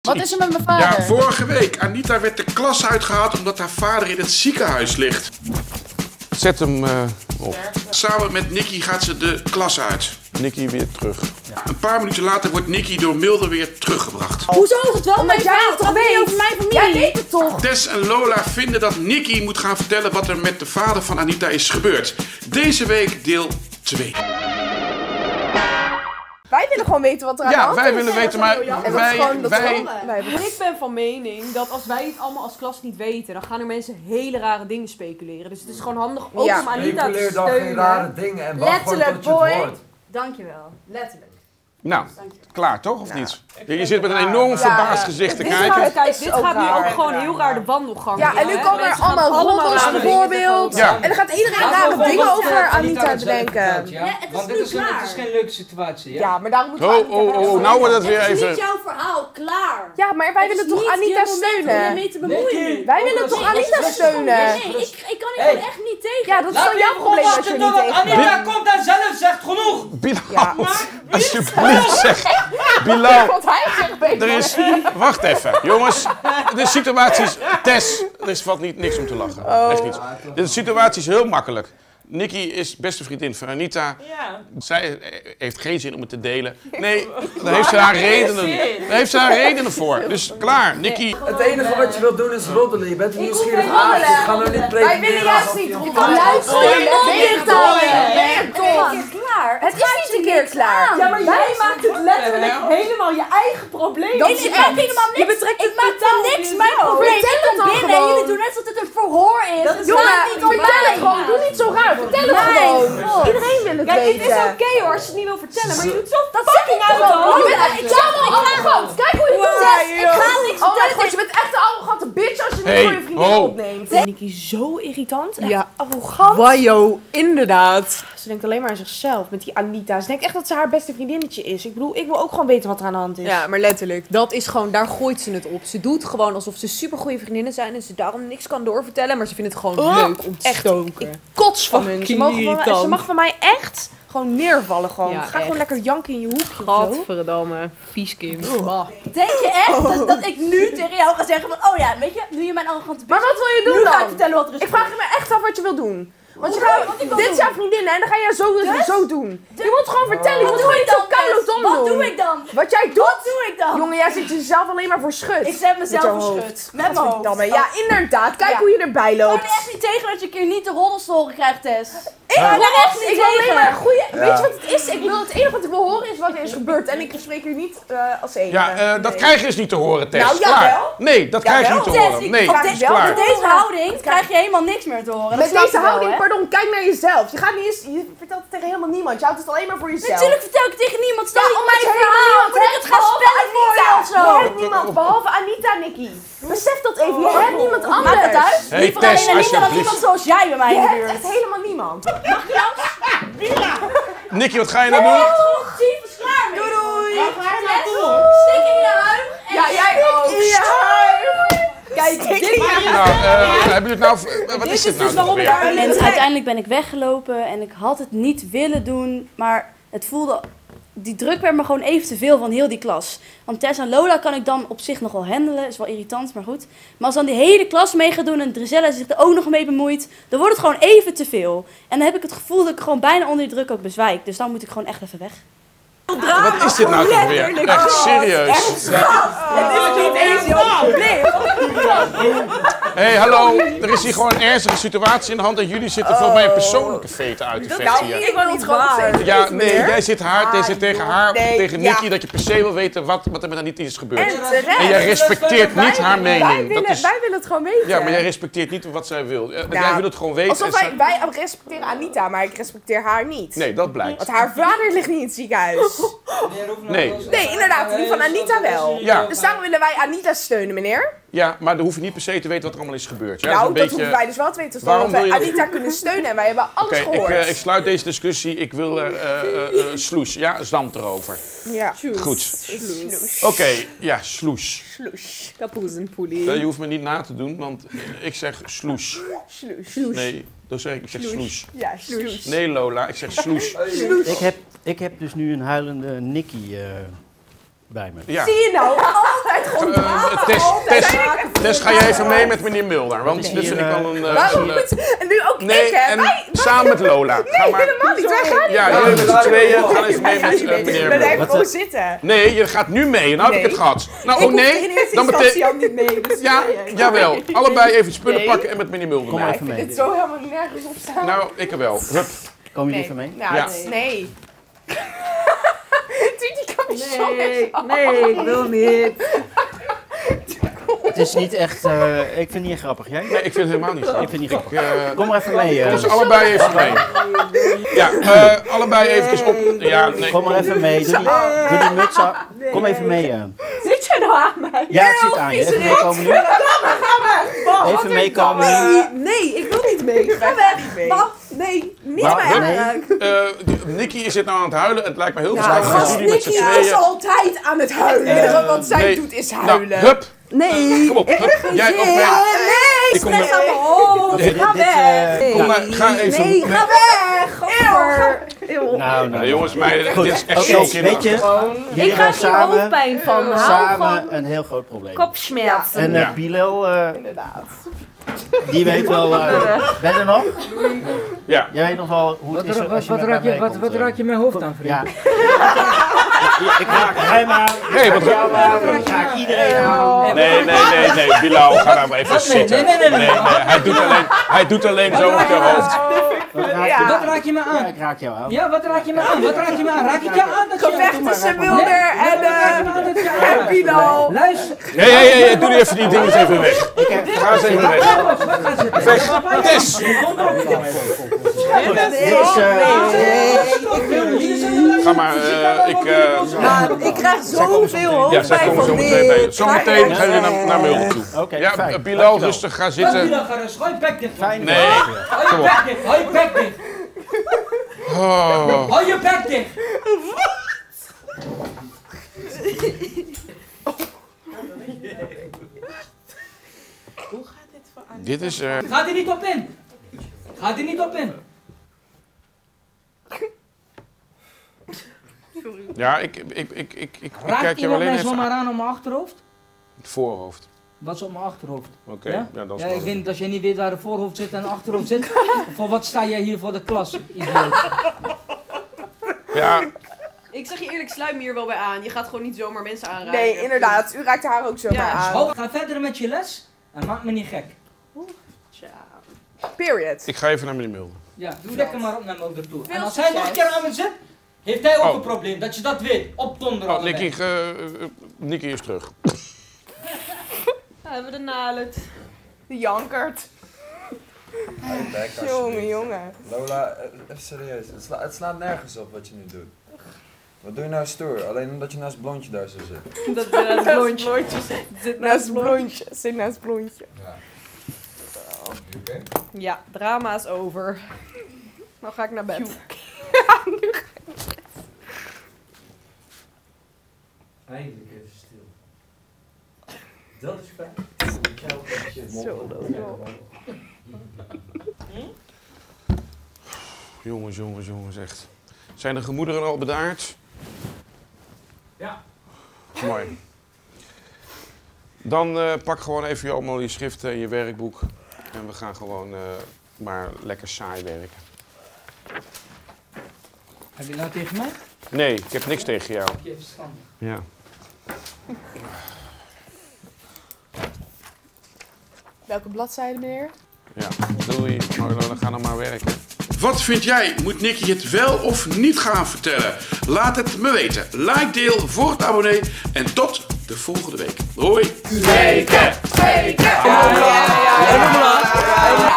Wat is er met mijn vader? Ja, vorige week. Anita werd de klas uitgehaald omdat haar vader in het ziekenhuis ligt. Zet hem eh, op. Samen met Nicky gaat ze de klas uit. Nicky weer terug. Een paar minuten later wordt Nicky door Milde weer teruggebracht. Hoezo is het wel Omdat mijn jij het toch weet. over mijn familie. Jij weet het toch? Tess en Lola vinden dat Nicky moet gaan vertellen wat er met de vader van Anita is gebeurd. Deze week deel 2. Wij willen gewoon weten wat er aan de Ja, hand wij is. willen weten, maar dat wij, dat wij, wij Ik ben van mening dat als wij het allemaal als klas niet weten, dan gaan er mensen hele rare dingen speculeren. Dus het is gewoon handig ook Ja. om Anita te Speculeer dan geen steunen. rare dingen en wacht gewoon Letterlijk, tot je het hoort. Dankjewel, letterlijk. Nou, klaar toch, of niet? Je, je zit met een enorm verbaasd gezicht te Dit kijken. gaat- Kijk, dit gaat nu raar. ook gewoon heel raar de wandelgang. Ja, en nu komen er allemaal dingen bijvoorbeeld. Ja. En dan gaat iedereen rare dingen over Anita bedenken. Ja? Ja, het is Want dit is, een, het is geen leuke situatie. Ja? Ja, maar daarom moeten we Oh, oh, oh, nou wordt het weer Het is even... niet jouw verhaal, klaar. Ja, maar wij willen toch Anita steunen? mee te bemoeien. Wij willen toch Anita steunen? Nee, ik, ik kan hier echt niet tegen. Ja, dat is dan jouw probleem je niet tegen Anita komt en zelf zegt genoeg. Bilal, alsjeblieft zeg. Bilal, Want hij zegt beter. er is... Wacht even, jongens. De situatie is... Tess, er is valt niet, niks om te lachen. Echt niet. De situatie is heel makkelijk. Nicky is beste vriendin van Anita. Zij heeft geen zin om het te delen. Nee, daar heeft ze haar redenen. Daar heeft ze haar redenen voor. Dus klaar, Nicky. Het enige wat je wilt doen is roddelen. Je bent een nieuwsgierig aasje. roddelen. Ga nou niet Wij pretenderen. willen juist niet je- roddelen. Luister je mond klaar. Het is niet een keer klaar. Ja, maar jij maakt het letterlijk helemaal je eigen probleem. Dat ik is ik echt. helemaal niks. Je betrekt ik maak van niks mijn jezelf. probleem. Vertel Ik het kom dan binnen en gewoon. jullie doen net alsof het een verhoor is. Dat Het Jongen, gaat niet om vertel mij. het gewoon. Doe niet zo raar. Vertel het Nee, gewoon. God. Het is oké hoor als je het niet wil vertellen, maar je doet zo Dat fucking ook. arrogant. Je bent echt zo arrogant. Kijk hoe je het doet. Ik ga niks Oh mijn vertellen. god, je bent echt een Hey, voor je vriendin ho. opneemt. Nicky zo irritant. Ja, arrogant. Wajo, inderdaad. Ze denkt alleen maar aan zichzelf met die Anita. Ze denkt echt dat ze haar beste vriendinnetje is. Ik bedoel, ik wil ook gewoon weten wat er aan de hand is. Ja, maar letterlijk, dat is gewoon, daar gooit ze het op. Ze doet gewoon alsof ze super goede vriendinnen zijn en ze daarom niks kan doorvertellen, maar ze vindt het gewoon Oh, leuk om te echt. stoken. Kots van hun. Ze, mogen van ze mag van mij echt gewoon neervallen. Gewoon. Ja, Ga gewoon lekker janken in je hoekje. Gadverdamme, vies kind. Denk je echt dat, dat ik nu tegen jou ga zeggen van, oh ja, weet je, nu je mijn arrogante Maar wat wil je nu doen ga ik dan? vertellen wat er is Ik vraag je me echt af wat je wil doen. Want je gaat, dit doen? is jouw vriendin hè, en dan ga jij zo, zo doen. Je moet gewoon vertellen, je Wat moet doe gewoon ik niet zo Tess? dom Wat doen. doe ik dan? Wat jij doet? Wat doe ik dan? Jongen, jij zit jezelf alleen maar voor schut. Ik zet mezelf voor schut. Met mijn hoofd. Ja, inderdaad. Kijk Ja. hoe je erbij Ik ben loopt. er echt niet tegen dat je een keer niet de roddels te horen krijgt, Tess. Ik ben er echt niet ik wil alleen tegen. maar een goede. Weet je Ja. wat het is? Ik wil het enige wat ik wil horen is wat er is gebeurd. En ik spreek hier niet eh, als enige. Ja, eh, dat Nee. krijg je dus niet te horen, Tess. Nou, jawel. Nee, dat krijg je niet te horen. Nee. Met deze houding krijg je helemaal niks meer te horen. Met deze houding? Pardon, kijk naar jezelf. Je gaat niet eens, je vertelt het tegen helemaal niemand. Je houdt het alleen maar voor jezelf. Natuurlijk vertel ik het tegen niemand. Stel Ja, niet omdat mijn je verhaal. niemand Moet ik hebt, het gaan spellen voor je Anita. of zo? Je hebt niemand, behalve Anita, Nicky. Besef dat even, je hebt niemand anders. Maakt het uit? Hey, Liever alleen en niet dan iemand zoals jij bij mij Je in de hebt buurt. echt helemaal niemand. Nicky, wat ga je nou doen? Chief is klaar mee. Doei doei. Stik in je huid. en Ja, je jij ook. Kijk, dit Nou, eh, hebben jullie het nou... eh, wat is dit nou weer? En uiteindelijk ben ik weggelopen en ik had het niet willen doen, maar het voelde... Die druk werd me gewoon even te veel van heel die klas. Want Tess en Lola kan ik dan op zich nog wel handelen, is wel irritant, maar goed. Maar als dan die hele klas mee gaat doen en Drizella zich er ook nog mee bemoeit, dan wordt het gewoon even te veel. En dan heb ik het gevoel dat ik gewoon bijna onder die druk ook bezwijk. Dus dan moet ik gewoon echt even weg. Wat is dit nou toch weer? Echt serieus. Het is niet eens jouw probleem. Hé, hey, hallo. Er is hier gewoon een ernstige situatie in de hand en jullie zitten voor mij een persoonlijke veten uit te vechten Nou, hier. ik wil niet gewoon zeggen. Ja, nee, jij zit haar, jij zit tegen haar, Nee, tegen ja. Nicky, dat je per se wil weten wat, wat er met Anita is gebeurd. En jij respecteert niet haar Wij mening. willen, Dat is, wij willen het gewoon weten. ja, maar jij respecteert niet wat zij wil. Ja. Jij wil het gewoon weten. Alsof wij, wij respecteren Anita, maar ik respecteer haar niet. Nee, dat blijkt. Want haar vader ligt niet in het ziekenhuis. Nee. Nee, inderdaad, die van Anita wel. Ja. Dus daarom willen wij Anita steunen, meneer. Ja, maar dan hoef je niet per se te weten wat er allemaal is gebeurd. Ja, nou, dat een beetje... hoeven wij dus wel te weten. Waarom wij wil je- Anita kunnen steunen en wij hebben alles Oké, ik, gehoord. eh, ik sluit deze discussie. Ik wil er eh, eh, eh, sloes. Ja, zand erover. Ja. Goed. Oké, ja, sloes. Sloes. Kapoezenpoelie. Eh, je hoeft me niet na te doen, want ik zeg sloes. Sloes. Nee, dat zeg ik. Ik zeg sloes. Ja, sloes. Nee, Lola, ik zeg sloes. Ik heb, ik heb dus nu een huilende Nicky eh, bij me. Ja. Zie je nou? Altijd Eh, Tess, Tess, Tess, ga jij even mee met meneer Mulder? Want dit vind ik wel een... eh, Waarom eh. En nu ook Nee, ik, hè? en Wij- samen met Lola. Ga Nee, maar. helemaal niet. Wij gaan niet Ja, mee. jullie met z'n tweeën gaan even mee met eh, meneer We Mulder. blijven Wat, gewoon eh, zitten. Nee, je gaat nu mee. Nou heb ik Nee. het gehad. Nou, Ik oh nee, dan betekent... niet mee. Dus Ja, nee, jawel. Allebei even spullen Nee. pakken en met meneer Mulder Kom mee. Ik even vind mee. het zo helemaal nergens op staan. Nou, ik wel. Hup. Kom je nee. even mee? Nou, Ja. nee. Doe die capuchon Nee, nee, ik wil niet. Het is niet echt, eh, ik vind het niet grappig. Jij? Nee, ik vind het helemaal niet Ik grappig. vind het niet Ik, grappig. eh, Kom maar even mee. eh. dus allebei even mee. Ja, eh, allebei eventjes op. Ja, nee. Kom maar even mee. Doe die, doe die muts af. Kom even mee. eh. Zit jij nou aan mij? Ja, ik zit aan je. Even meekomen nu. Even meekomen nu. Nee, ik wil niet mee. Ga weg. Wat? Nee, niet mij Nee. aanraken. Eh, Nicky zit nou aan het huilen. Het lijkt me heel Nou, verstandig als gast, Nicky is altijd aan het huilen. Eh, Wat zij nee. doet is Nou, huilen. hup. Nee. Kom op, hup. Jij ook mee. Nee, Ik kom stress aan mijn hoofd. Ga dit, weg. eh, Kom maar, ga even... Nee, ga weg. Gadver. Nou, nou. Nou, jongens, meiden, Goed, dit is echt zo weet je, Ik krijg hebben hier samen, hoofdpijn van. Samen een heel groot probleem. kopsmerzen. En eh Ja. Bilal, eh, Inderdaad. Die weet wel, eh, ben je er nog? Ja. Jij weet nog wel hoe Wat, het is wat, als je wat, raak je, wat, raak je mijn hoofd aan, vriend? Ja. ik raak hem aan, Nee, wat... jou aan, ik raak iedereen aan. Nee, nee, nee, nee. Bilal, ga nou maar even zitten. nee, nee, nee, nee. hij doet alleen, hij doet alleen zo met zijn hoofd. Wat raak Ja. je- Wat raak je me Ja, aan? ik raak jou aan. Ja, wat raak je me aan? Wat raak je me aan? Raak ik jou aan? Dat je Gevecht tussen Nee, en, eh, aan dat je en? Bilal. Luister. Hé, hé, hé, doe die even die dingen even weg. Ga eens even weg. Wat gaat zitten? Weg. Tess. Dit is, eh, Ga maar, eh, ik... eh, ik krijg zoveel ja, zij hoofdpijn komen zo van meteen bij je. dit. Zometeen gaan jullie naar, Mulder toe. Oké, Ja, eh, Bilal, rustig, ga zitten. Bilal, ga eens. Hou je bek dicht. Nee. Hou je bek dicht. Hou je bek dicht. Oh. Hou je bek dicht. Dit is... eh, Ga er niet op in. Ga er niet op in. Ja, ik, ik, ik, ik, ik, Raakt kijk je alleen mij even zomaar aan. aan op mijn achterhoofd? Het voorhoofd. Wat is op mijn achterhoofd? Oké, Ja? ja, dat is Ja, ik weet niet, als jij niet weet waar de voorhoofd zit en de achterhoofd zit, voor wat sta jij hier voor de klas? idioot? Ja, Ik zeg je eerlijk, sluit me hier wel bij aan. Je gaat gewoon niet zomaar mensen aanraken. Nee, inderdaad. U raakt haar ook zo Ja, maar aan. Ga verder met je les en maak me niet gek. Period. ik ga even naar meneer Mulder. Ja, doe lekker maar op naar Mulder toe. En als hij nog een keer aan me zit, heeft hij ook Oh. een probleem, dat je dat weet. Op donder Oh, Nicky, eh, Nicky is terug. Ja, hebben we de nalet. De jankert. Jongen, jongen. Lola, eh, even serieus. Het, sla- het slaat nergens op wat je nu doet. Wat doe je nou stoer? Alleen omdat je naast blondje daar zo zit. Dat een blondje. Blondje. Zit Naast blondje. Zit naast blondje. Oké. Ja, drama is over. Nou ga ik naar bed. Eindelijk even stil. Dat is fijn. Zo, Jongens, jongens, jongens, echt. Zijn de gemoederen al bedaard? Ja. Mooi. Dan eh, pak gewoon even je, allemaal je schriften en je werkboek. En we gaan gewoon eh, maar lekker saai werken. Heb je nou tegen mij? Nee, ik heb niks tegen jou. Je verstandig. Ja. Welke bladzijde, meneer? Ja, doei. We gaan nog maar werken. Wat vind jij? Moet Nicky het wel of niet gaan vertellen? Laat het me weten. Like, deel, voor het abonnee. En tot de volgende week. Hoi. Zeker, zeker. Ja, ja, ja,